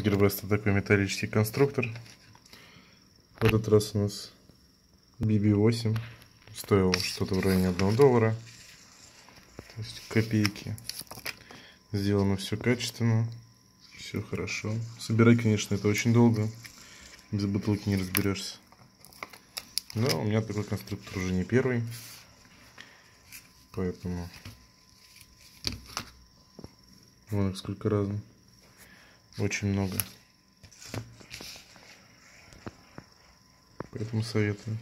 Гербеста такой металлический конструктор. В этот раз у нас BB8. Стоил что-то в районе 1 доллара. То есть копейки. Сделано все качественно. Все хорошо. Собирать, конечно, это очень долго. Без бутылки не разберешься. Но у меня такой конструктор уже не первый. Поэтому... Вон их сколько разных. Очень много. Поэтому советую.